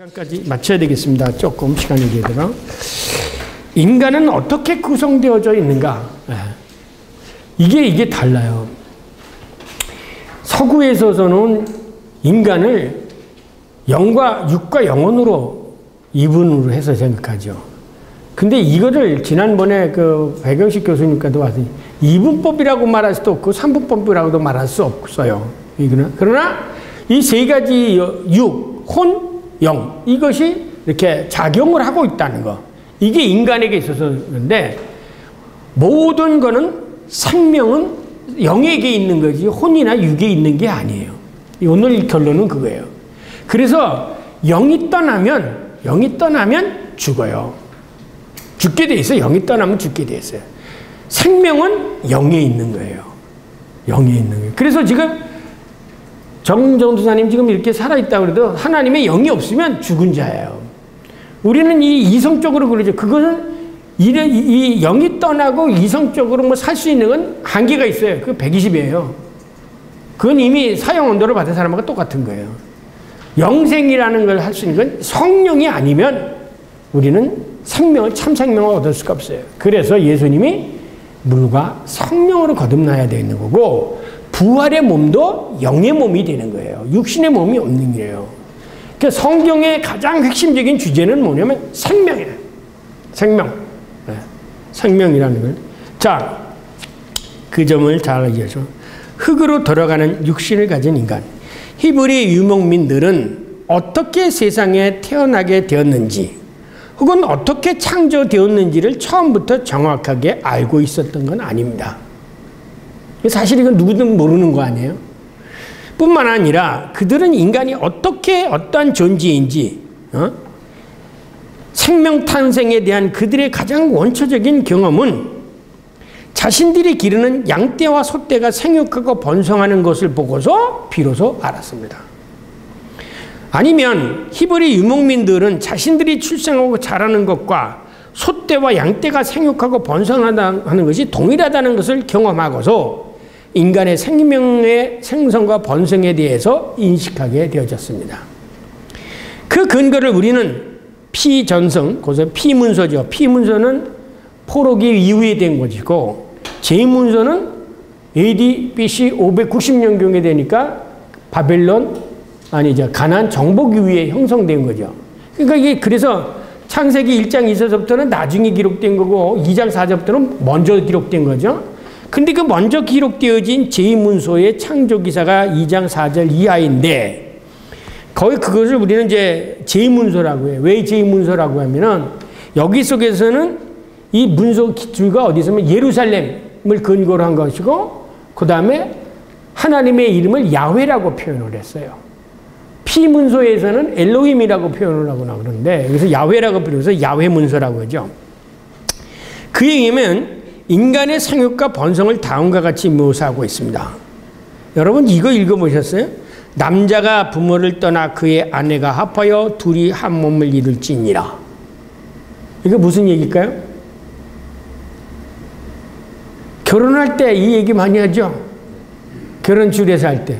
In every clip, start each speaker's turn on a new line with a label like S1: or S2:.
S1: 잠깐까지 맞춰야 되겠습니다. 조금 시간이 되더라. 인간은 어떻게 구성되어져 있는가? 예. 이게 이게 달라요. 서구에서는 인간을 영과 육과 영혼으로 이분으로 해서 생각하죠. 근데 이거를 지난번에 그 백영식 교수님과도 와서 이분법이라고 말할 수도 없고 삼분법이라고도 말할 수 없어요. 이거는 그러나 이 세 가지 육, 혼, 영 이것이 이렇게 작용을 하고 있다는 거. 이게 인간에게 있어서인데 모든 거는 생명은 영에게 있는 거지 혼이나 육에 있는 게 아니에요. 오늘 결론은 그거예요. 그래서 영이 떠나면 영이 떠나면 죽어요. 죽게 돼 있어. 영이 떠나면 죽게 돼 있어요. 생명은 영에 있는 거예요. 영에 있는 거예요. 그래서 지금 정정두사님 지금 이렇게 살아있다고 그래도 하나님의 영이 없으면 죽은 자예요. 우리는 이 이성적으로 그러죠. 그거는 이, 이 영이 떠나고 이성적으로 뭐 살 수 있는 건 한계가 있어요. 그 120이에요. 그건 이미 사형 온도를 받은 사람하고 똑같은 거예요. 영생이라는 걸 할 수 있는 건 성령이 아니면 우리는 생명을 참 생명을 얻을 수가 없어요. 그래서 예수님이 물과 성령으로 거듭나야 되는 거고 부활의 몸도 영의 몸이 되는 거예요. 육신의 몸이 없는 거예요. 그 성경의 가장 핵심적인 주제는 뭐냐면 생명이에요. 생명. 네. 생명이라는 걸. 자, 그 점을 잘 알죠. 흙으로 돌아가는 육신을 가진 인간. 히브리 유목민들은 어떻게 세상에 태어나게 되었는지, 혹은 어떻게 창조되었는지를 처음부터 정확하게 알고 있었던 건 아닙니다. 사실 이건 누구든 모르는 거 아니에요? 뿐만 아니라 그들은 인간이 어떻게 어떠한 존재인지 어? 생명 탄생에 대한 그들의 가장 원초적인 경험은 자신들이 기르는 양떼와 소떼가 생육하고 번성하는 것을 보고서 비로소 알았습니다. 아니면 히브리 유목민들은 자신들이 출생하고 자라는 것과 소떼와 양떼가 생육하고 번성하는 것이 동일하다는 것을 경험하고서 인간의 생명의 생성과 번성에 대해서 인식하게 되어졌습니다. 그 근거를 우리는 피전성, 거기서 피문서죠. 피문서는 포로기 이후에 된 것이고 제문서는 AD BC 590년경에 되니까 바벨론 아니 죠. 가난 정복 이후에 형성된 거죠. 그러니까 이게 그래서 창세기 1장 2절부터는 나중에 기록된 거고 2장 4절부터는 먼저 기록된 거죠. 근데 그 먼저 기록되어진 제2문서의 창조기사가 2장 4절 이하인데 거의 그것을 우리는 이제 제2문서라고 해요. 왜 제2문서라고 하면은 여기 속에서는 이 문서 기초가 어디서면 예루살렘을 근거로 한 것이고 그 다음에 하나님의 이름을 야훼라고 표현을 했어요. 피문서에서는 엘로힘이라고 표현을 하거나 그러는데 여기서 야훼라고 불러서 야훼 문서라고 하죠. 그 얘기면 인간의 생육과 번성을 다음과 같이 묘사하고 있습니다. 여러분 이거 읽어보셨어요? 남자가 부모를 떠나 그의 아내가 합하여 둘이 한 몸을 이룰지니라. 이거 무슨 얘기일까요? 결혼할 때 이 얘기 많이 하죠. 결혼 줄에서 할 때.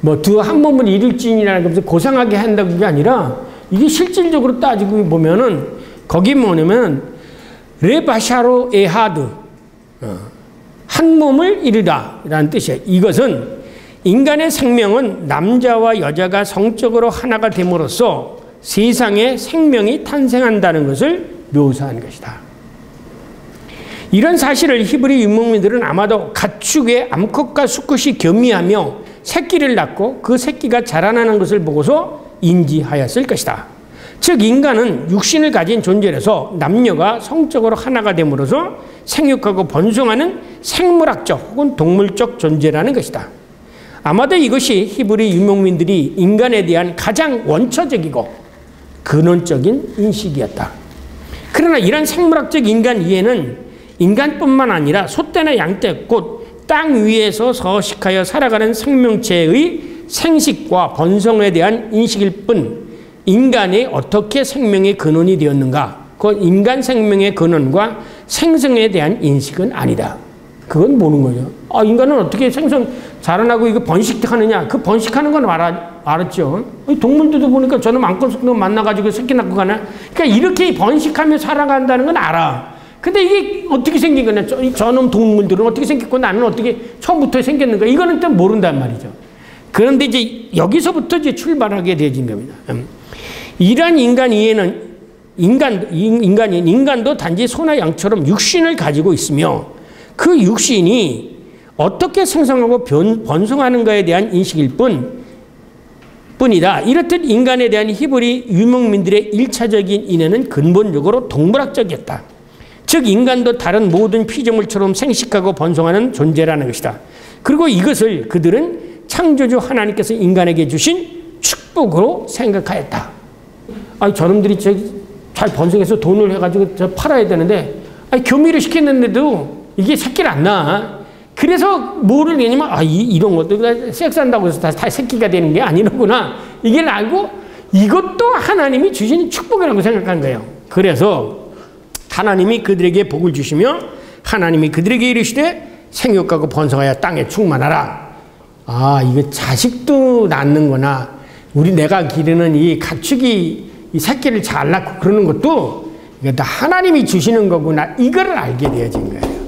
S1: 뭐 두 한 몸을 이룰지니라는 것을 고상하게 한다는 게 아니라 이게 실질적으로 따지고 보면은 거기 뭐냐면 레바샤로 에하드 어, 한 몸을 이르다 라는 뜻이에요. 이것은 인간의 생명은 남자와 여자가 성적으로 하나가 됨으로써 세상에 생명이 탄생한다는 것을 묘사한 것이다. 이런 사실을 히브리 유목민들은 아마도 가축의 암컷과 수컷이 겸미하며 새끼를 낳고 그 새끼가 자라나는 것을 보고서 인지하였을 것이다. 즉 인간은 육신을 가진 존재라서 남녀가 성적으로 하나가 됨으로써 생육하고 번성하는 생물학적 혹은 동물적 존재라는 것이다. 아마도 이것이 히브리 유목민들이 인간에 대한 가장 원초적이고 근원적인 인식이었다. 그러나 이런 생물학적 인간 이해는 인간뿐만 아니라 소떼나 양떼 곧 땅 위에서 서식하여 살아가는 생명체의 생식과 번성에 대한 인식일 뿐 인간이 어떻게 생명의 근원이 되었는가? 그 인간 생명의 근원과 생성에 대한 인식은 아니다. 그건 모르는 거죠. 아, 인간은 어떻게 생성, 자라나고 이거 번식하느냐. 그 번식하는 건 알아, 알았죠. 동물들도 보니까 저는 망건숙도 만나가지고 새끼 낳고 가나. 그러니까 이렇게 번식하며 살아간다는 건 알아. 근데 이게 어떻게 생긴 거냐. 저, 저놈 동물들은 어떻게 생겼고 나는 어떻게 처음부터 생겼는가. 이거는 또 모른단 말이죠. 그런데 이제 여기서부터 이제 출발하게 되어진 겁니다. 음. 이러한 인간 이해는 인간, 인간인, 인간도 단지 소나 양처럼 육신을 가지고 있으며 그 육신이 어떻게 생성하고 변, 번성하는가에 대한 인식일 뿐, 뿐이다. 이렇듯 인간에 대한 히브리 유목민들의 일차적인 인해는 근본적으로 동물학적이었다. 즉, 인간도 다른 모든 피조물처럼 생식하고 번성하는 존재라는 것이다. 그리고 이것을 그들은 창조주 하나님께서 인간에게 주신 축복으로 생각하였다. 아, 저놈들이 잘 번성해서 돈을 해가지고 저 팔아야 되는데, 아니, 교미를 시켰는데도 이게 새끼를 안 낳아. 그래서 뭐를 내냐면, 아, 이, 이런 것도 섹스한다고 해서 다, 다 새끼가 되는 게 아니로구나. 이걸 알고 이것도 하나님이 주신 축복이라고 생각한 거예요. 그래서 하나님이 그들에게 복을 주시며 하나님이 그들에게 이르시되 생육하고 번성하여 땅에 충만하라. 아, 이거 자식도 낳는구나. 우리 내가 기르는 이 가축이 이 새끼를 잘 낳고 그러는 것도 이것도 하나님이 주시는 거구나. 이거를 알게 되어진 거예요.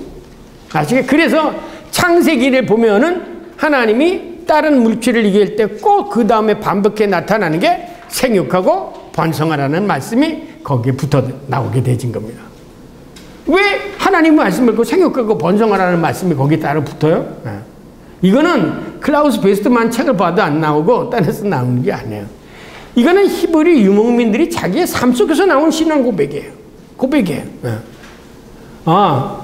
S1: 아시겠 그래서 창세기를 보면은 하나님이 다른 물질을 이길 때 꼭 그 다음에 반복해 나타나는 게 생육하고 번성하라는 말씀이 거기에 붙어 나오게 되진 겁니다. 왜 하나님 말씀을 그 생육하고 번성하라는 말씀이 거기에 따로 붙어요? 네. 이거는 클라우스 베스트만 책을 봐도 안 나오고 딴에서 나오는 게 아니에요. 이거는 히브리 유목민들이 자기의 삶 속에서 나온 신앙 고백이에요. 고백이에요. 네. 아,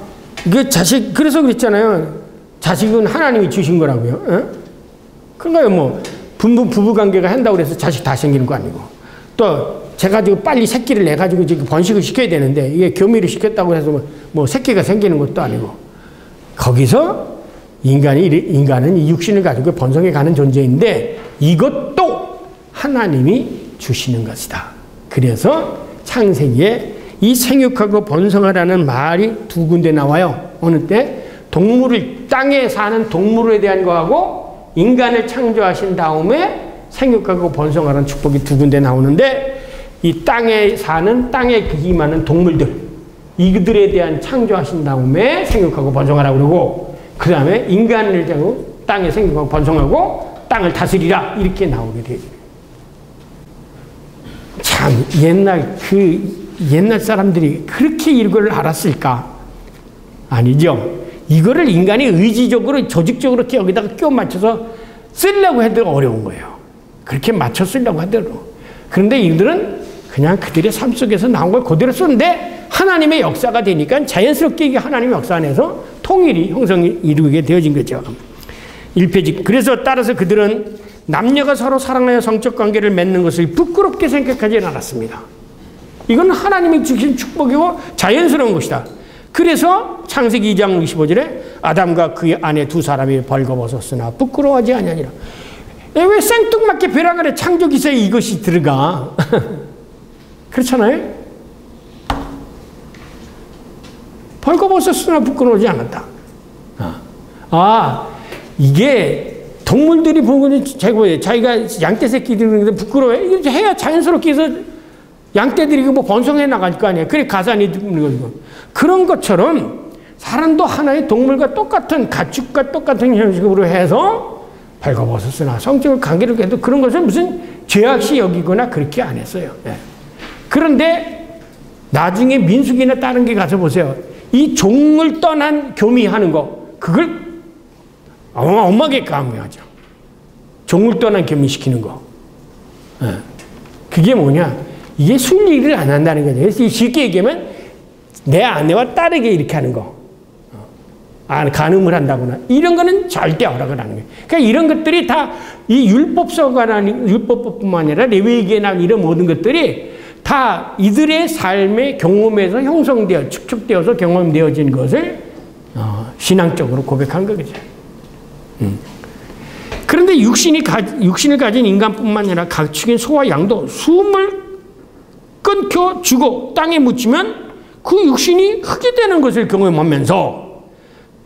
S1: 그 자식, 그래서 그랬잖아요. 자식은 하나님이 주신 거라고요. 예? 그러니까요, 뭐, 부부, 부부 관계가 한다고 해서 자식 다 생기는 거 아니고. 또, 제가 지금 빨리 새끼를 내가지고 지금 번식을 시켜야 되는데, 이게 교미를 시켰다고 해서 뭐, 뭐 새끼가 생기는 것도 아니고. 거기서 인간이, 인간은 이 육신을 가지고 번성해 가는 존재인데, 이것도 하나님이 주시는 것이다. 그래서 창세기에 이 생육하고 번성하라는 말이 두 군데 나와요. 어느 때 동물을 땅에 사는 동물에 대한 거하고 인간을 창조하신 다음에 생육하고 번성하라는 축복이 두 군데 나오는데 이 땅에 사는 땅에 기임하는 동물들 이들에 대한 창조하신 다음에 생육하고 번성하라 그러고 그 다음에 인간을 땅에 생육하고 번성하고 땅을 다스리라 이렇게 나오게 되죠. 참 옛날 그 옛날 사람들이 그렇게 이걸 알았을까? 아니죠. 이거를 인간이 의지적으로 조직적으로 여기다가 끼워 맞춰서 쓰려고 해도 어려운 거예요. 그렇게 맞춰 쓰려고 하더라도. 그런데 이들은 그냥 그들의 삶 속에서 나온 걸 그대로 쓰는데 하나님의 역사가 되니까 자연스럽게 이게 하나님의 역사 안에서 통일이 형성이 이루게 되어진 거죠. 1페이지. 그래서 따라서 그들은 남녀가 서로 사랑하여 성적 관계를 맺는 것을 부끄럽게 생각하지 않았습니다. 이건 하나님이 주신 축복이고 자연스러운 것이다. 그래서 창세기 2장 25절에 아담과 그의 아내 두 사람이 벌거벗었으나 부끄러워하지 아니하니라. 왜 생뚱맞게 벼락아래 창조기사에 이것이 들어가? 그렇잖아요? 벌거벗었으나 부끄러워하지 않았다. 아, 아 이게 동물들이 보는 자기가 양떼 새끼들이 부끄러워해. 이거 해야 자연스럽게 해서 양떼들이 뭐 번성해 나갈 거 아니에요. 그래 가산이 그런 것처럼 사람도 하나의 동물과 똑같은 가축과 똑같은 형식으로 해서 발가벗었으나 성적을 관계를 해도 그런 것은 무슨 죄악시 여기거나 그렇게 안 했어요. 네. 그런데 나중에 민숙이나 다른 게 가서 보세요. 이 종을 떠난 교미하는 거 그걸 어마어마하게 강요하죠. 종을 떠난 교미시키는 거. 네. 그게 뭐냐? 이게 순리를 안 한다는 거죠. 쉽게 얘기하면 내 아내와 딸에게 이렇게 하는 거. 아, 간음을 한다거나 이런 거는 절대 허락을 하는 거예요. 그러니까 이런 것들이 다 이 율법서가 율법뿐만 아니라 레위기나 이런 모든 것들이 다 이들의 삶의 경험에서 형성되어 축적되어서 경험되어진 것을 어, 신앙적으로 고백한 거죠. 음. 그런데 육신이 가, 육신을 가진 인간뿐만 아니라 각축인 소와 양도 숨을 끊겨 주고 땅에 묻히면 그 육신이 흙이 되는 것을 경험하면서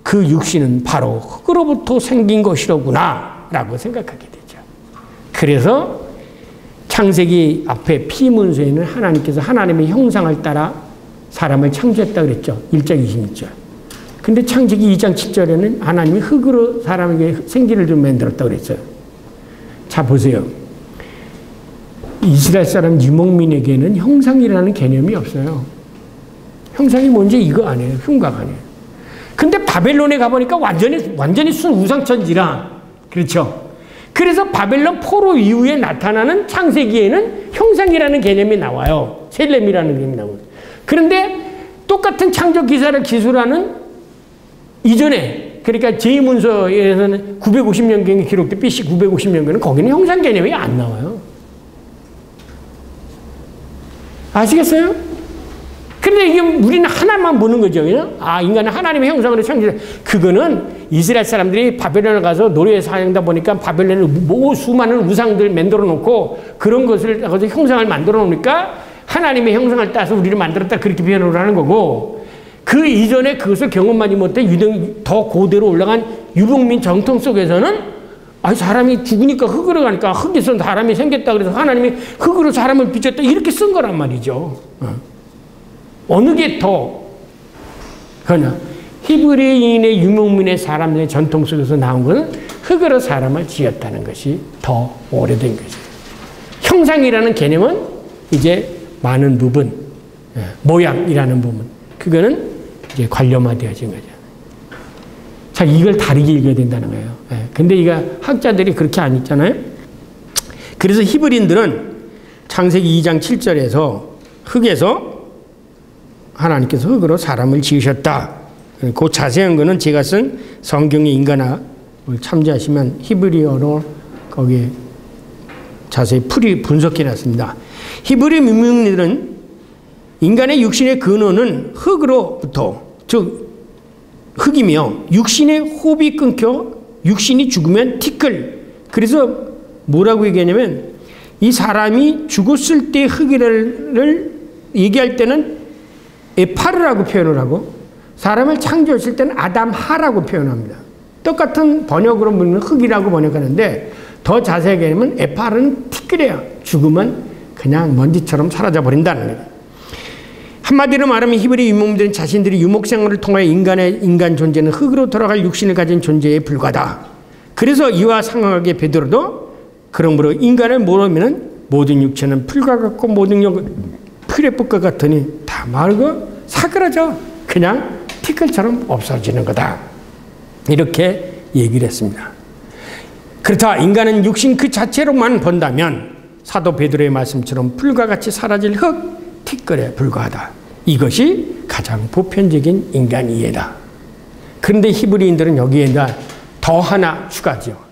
S1: 그 육신은 바로 흙으로부터 생긴 것이로구나 라고 생각하게 되죠. 그래서 창세기 앞에 피문서에는 하나님께서 하나님의 형상을 따라 사람을 창조했다 그랬죠. 1장 26절. 근데 창세기 2장 7절에는 하나님이 흙으로 사람에게 생기를 좀 만들었다 그랬어요. 자, 보세요. 이스라엘 사람 유목민에게는 형상이라는 개념이 없어요. 형상이 뭔지 이거 아니에요. 흉각 아니에요. 근데 바벨론에 가보니까 완전히, 완전히 순 우상천지라. 그렇죠. 그래서 바벨론 포로 이후에 나타나는 창세기에는 형상이라는 개념이 나와요. 셀렘이라는 개념이 나와요. 그런데 똑같은 창조 기사를 기술하는 이전에 그러니까 제2문서에서는 950년경에 기록된 BC 950년경은 거기는 형상 개념이 안 나와요. 아시겠어요? 근데 이게 우리는 하나만 보는 거죠. 그냥? 아, 인간은 하나님의 형상으로 창조 그거는 이스라엘 사람들이 바벨론에 가서 노예 사냥다 보니까 바벨론에 모 수많은 우상들 만들어 놓고 그런 것을 가서 형상을 만들어 놓으니까 하나님의 형상을 따서 우리를 만들었다 그렇게 표현을 하는 거고 그 이전에 그것을 경험하지 못해 유등 더 고대로 올라간 유목민 정통 속에서는 아 사람이 죽으니까 흙으로 가니까 흙에서 사람이 생겼다 그래서 하나님이 흙으로 사람을 빚었다 이렇게 쓴 거란 말이죠. 어느 게 더 그냐 히브리인의 유목민의 사람들의 전통 속에서 나온 것은 흙으로 사람을 지었다는 것이 더 오래된 것이에요. 형상이라는 개념은 이제 많은 부분, 예, 모양이라는 부분, 그거는 이제 관념화되어진 거죠. 자, 이걸 다르게 읽어야 된다는 거예요. 예, 근데 이거 학자들이 그렇게 안 읽잖아요. 그래서 히브리인들은 창세기 2장 7절에서 흙에서 하나님께서 흙으로 사람을 지으셨다. 그 자세한 거는 제가 쓴 성경의 인간학을 참조하시면 히브리어로 거기에 자세히 풀이 분석해 놨습니다. 히브리 민민들은 인간의 육신의 근원은 흙으로부터 즉 흙이며 육신의 호흡이 끊겨 육신이 죽으면 티끌 그래서 뭐라고 얘기하냐면 이 사람이 죽었을 때 흙이를 얘기할 때는 에파르라고 표현을 하고 사람을 창조했을 때는 아담하라고 표현합니다. 똑같은 번역으로 보면 흙이라고 번역하는데 더 자세하게 하면 에파르는 티끌이에요. 죽으면 그냥 먼지처럼 사라져 버린다는 거예요. 한마디로 말하면 히브리 유목민들은 자신들이 유목 생활을 통하여 인간의 인간 존재는 흙으로 돌아갈 육신을 가진 존재에 불과다. 그래서 이와 상황하게 베드로도 그러므로 인간을 모르면 모든 육체는 풀과 같고 모든 영은 풀의붓과 같으니 다 마르고 사그라져 그냥 티끌처럼 없어지는 거다. 이렇게 얘기를 했습니다. 그렇다 인간은 육신 그 자체로만 본다면 사도 베드로의 말씀처럼 풀과 같이 사라질 흙, 티끌에 불과하다. 이것이 가장 보편적인 인간 이해다. 그런데 히브리인들은 여기에다 더 하나 추가죠.